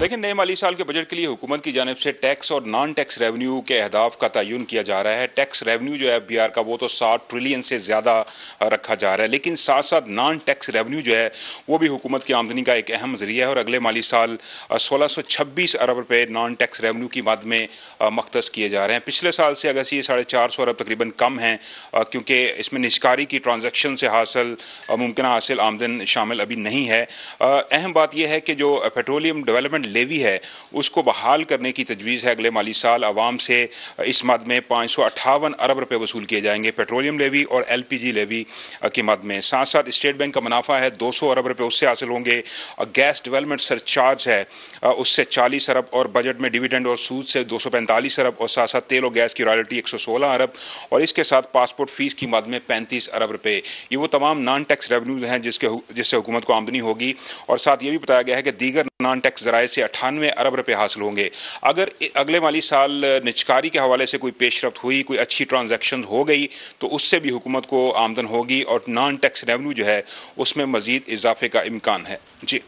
लेकिन नए माली साल के बजट के लिए हुकूमत की जानब से टैक्स और नॉन टैक्स रेवेन्यू के अहदाफ का तयन किया जा रहा है। टैक्स रेवेन्यू जो है बी आर का, वो तो सात ट्रिलियन से ज़्यादा रखा जा रहा है। लेकिन साथ साथ नॉन टैक्स रेवेन्यू जो है, वो भी हुकूमत की आमदनी का एक अहम ज़रिया है और अगले माली साल सोलह सौ छब्बीस अरब रुपये नॉन टैक्स रेवेन्यू की मद में मख्त किए जा रहे हैं। पिछले साल से अगर ये साढ़े चार सौ अरब तकरीबन कम हैं क्योंकि इसमें निष्कारी की ट्रांजेक्शन से हासिल मुमकिन हासिल आमदन शामिल अभी नहीं है। अहम बात यह है कि जो पेट्रोलियम डेवलपमेंट लेवी है, उसको बहाल करने की तजवीज़ है अगले माली साल आवाम से। इस मद में पाँच सौ अट्ठावन अरब रुपये वसूल किए जाएँगे, पेट्रोलियम लेवी और एल पी जी लेवी की मद में। साथ साथ स्टेट बैंक का मुनाफा है, दो सौ अरब रुपये उससे हासिल होंगे। गैस डेवलपमेंट सरचार्ज है उससे चालीस अरब और बजट में डिविडेंड और सूद से दो सौ पैंतालीस अरब और साथ साथ तेल और गैस की रॉयल्टी एक सौ सोलह अरब और इसके साथ पासपोर्ट फ़ीस की मद में पैंतीस अरब रुपये ये वो तमाम नॉन टैक्स रेवन्यूज हैं जिसके जिससे हुकूमत को आमदनी होगी। और साथ ये भी बताया गया है कि दीगर नॉन टैक्स जराए से अठानवे अरब रुपये हासिल होंगे। अगर अगले माली साल निचकारी के हवाले से कोई पेशरफ हुई, कोई अच्छी ट्रांजेक्शन हो गई तो उससे भी हुकूमत को आमदन होगी और नॉन टैक्स रेवन्यू जो है, उसमें मज़ीद इजाफे का इम्कान है। जी।